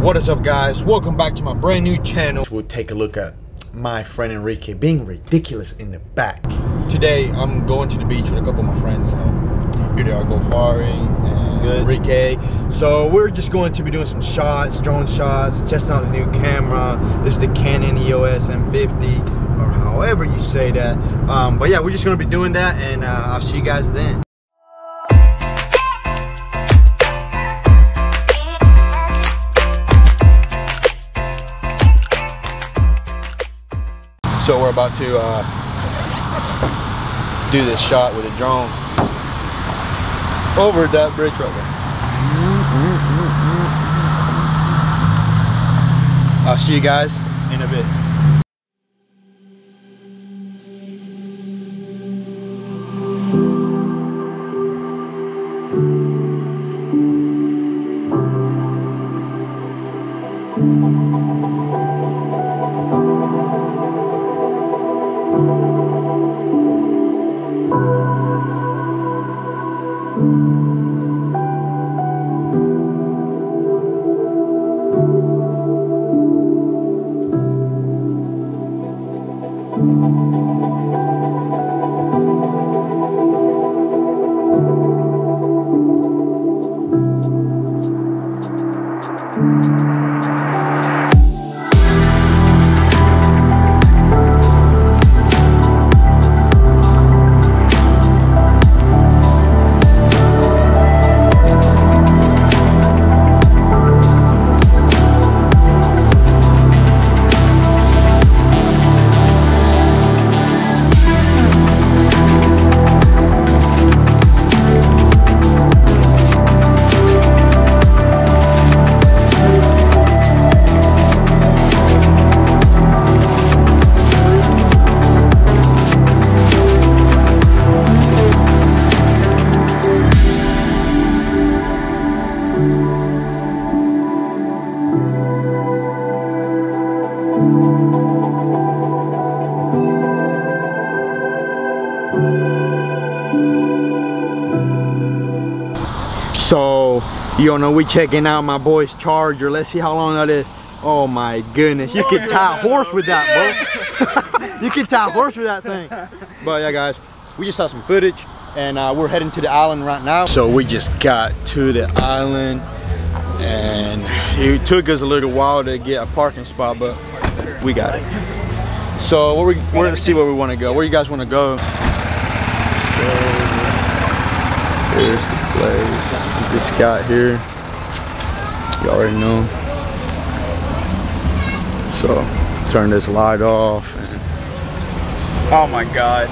What is up guys? Welcome back to my brand new channel. We'll take a look at my friend Enrique being ridiculous in the back. Today I'm going to the beach with a couple of my friends. Um, here they are, Gofari and good. Enrique. So we're just going to be doing some shots, drone shots, testing out the new camera. This is the Canon EOS M50 or however you say that. Um, but yeah, we're just gonna be doing that and uh, I'll see you guys then. We're about to uh, do this shot with a drone over that bridge right there. I'll see you guys in a bit. So, you know, we checking out my boy's Charger. Let's see how long that is. Oh my goodness, you can tie a horse with that, bro. you can tie a horse with that thing. But yeah, guys, we just saw some footage and uh, we're heading to the island right now. So we just got to the island and it took us a little while to get a parking spot, but we got it. So we, we're gonna see where we wanna go. Where you guys wanna go? Here's the place we just got here. You already know. So turn this light off. And oh my god.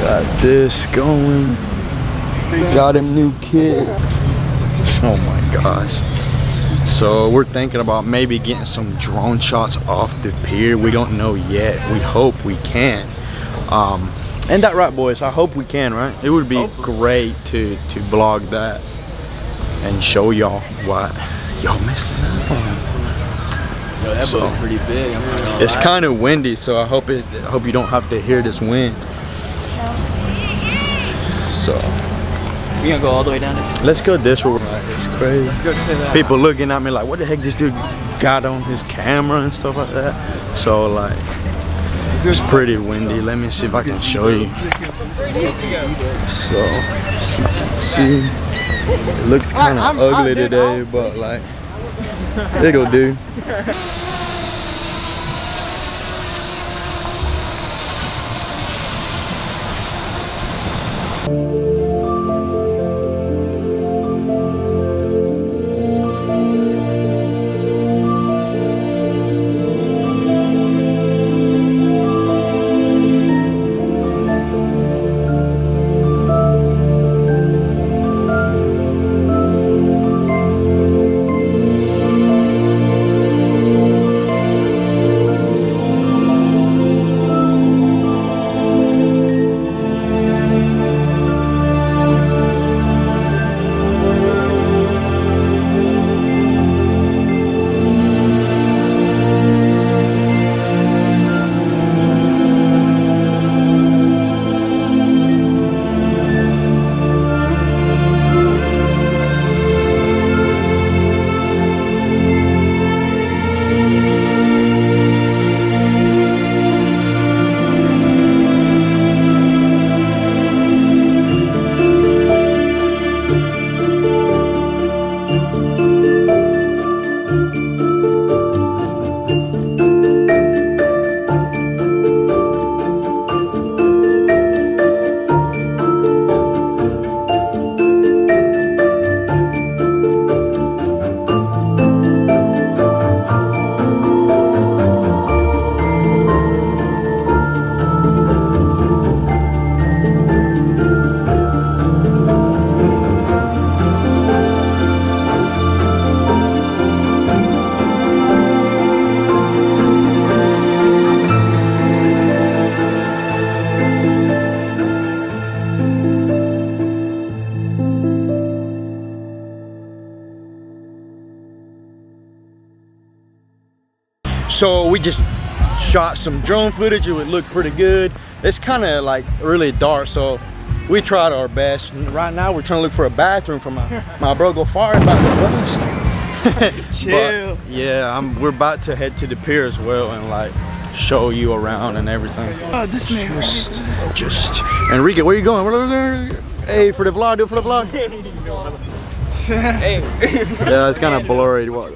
Got this going. Got him new kit. Oh my gosh. So we're thinking about maybe getting some drone shots off the pier. We don't know yet. We hope we can. Um, and that right boys, I hope we can, right? It would be great to to vlog that and show y'all what y'all missing out on. Yo, that So, boat's pretty big. I'm gonna It's kind of windy, so I hope it I hope you don't have to hear this wind. So We gonna go all the way down there. let's go this way. It's crazy. Let's go to that. People looking at me like, what the heck this dude got on his camera and stuff like that. So like, it's pretty windy. Let me see if I can show you. So, see, it looks kind of ugly today, but like, it go do. So we just shot some drone footage. It would look pretty good. It's kind of like really dark, so we tried our best. And right now, we're trying to look for a bathroom for my my bro go far about the bust. Chill. But, yeah, I'm, we're about to head to the pier as well and like show you around and everything. Oh, this man. Just, just Enrique, where you going? Hey, for the vlog, do it for the vlog. hey. Yeah, it's kind of blurry. What?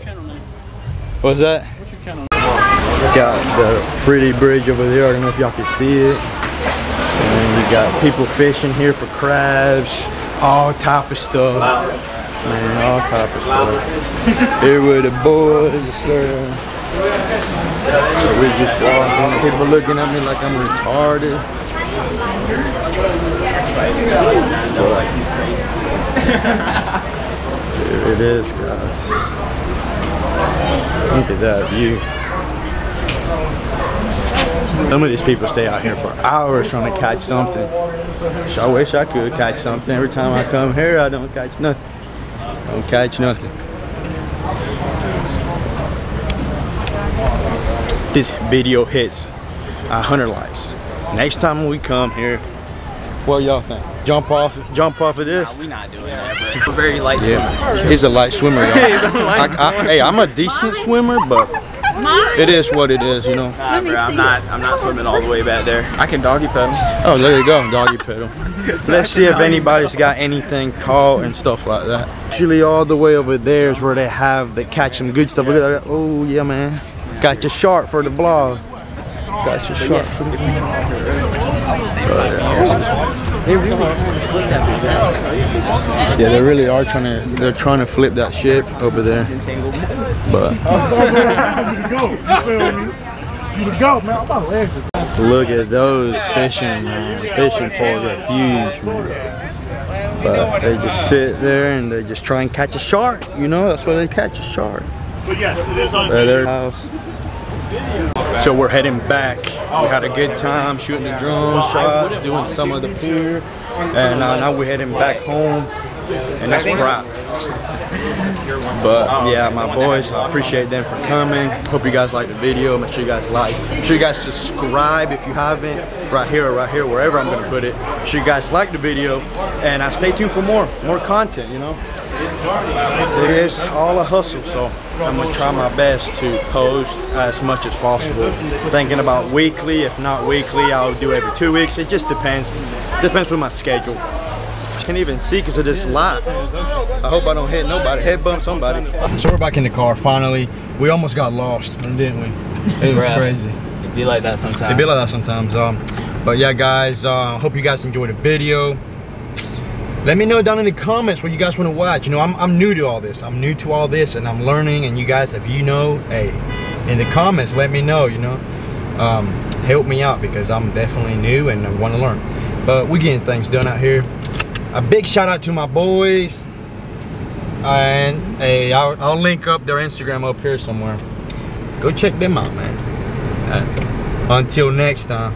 What's that? Got the pretty bridge over there. I don't know if y'all can see it. And you got people fishing here for crabs, all type of stuff. Man, all type of stuff. here with the boys, sir. So we just walking. People looking at me like I'm retarded. Here it is, guys. Look at that view. Some of these people stay out here for hours trying to catch something. I wish I could catch something. Every time I come here, I don't catch nothing. Don't catch nothing. This video hits a hundred likes. Next time we come here, what y'all think? Jump off, jump off of this? Nah, we not doing that, bro. We're very light Yeah, swimmers. he's a light swimmer. Y'all. He's a light I- I- hey, I'm a decent swimmer, but it is what it is, you know. Nah, bro, I'm not. I'm not swimming all the way back there. I can doggy paddle. Oh, there you go, doggy pedal. Let's see if anybody's got anything caught and stuff like that. Actually, all the way over there is where they have they catch some good stuff. Look at that. Oh yeah, man. Got your shark for the blog. Got your shark for the Yeah, they really are trying to. They're trying to flip that ship over there, but You the goat, man. I'm about to exit. Look at those fishing, man. Fishing poles are huge, man. But they just sit there and they just try and catch a shark. You know, that's why they catch a shark. But yes, it is on their house. So we're heading back. We had a good time shooting the drone shots, doing some of the pier, and uh, now we're heading back home, and that's wrap. But yeah, my boys, I appreciate them for coming. Hope you guys like the video. Make sure you guys like. Make sure you guys subscribe if you haven't. Right here or right here, wherever I'm gonna put it. Make sure you guys like the video, and uh, stay tuned for more, more content. You know, it is all a hustle. So I'm gonna try my best to post as much as possible. Thinking about weekly, if not weekly, I'll do every two weeks. It just depends. Depends with my schedule. I Can't even see because of this light. I hope I don't hit nobody, head bump somebody. So we're back in the car finally. We almost got lost, didn't we? It was crazy. It'd be like that sometimes. It'd be like that sometimes. Um, but yeah, guys, uh, hope you guys enjoyed the video. Let me know down in the comments what you guys want to watch. You know, I'm, I'm new to all this. I'm new to all this, and I'm learning. And you guys, if you know, hey, in the comments, let me know. You know, um, help me out because I'm definitely new and I want to learn. But we're getting things done out here. A big shout out to my boys. And hey, I'll, I'll link up their Instagram up here somewhere. Go check them out, man. Uh, until next time.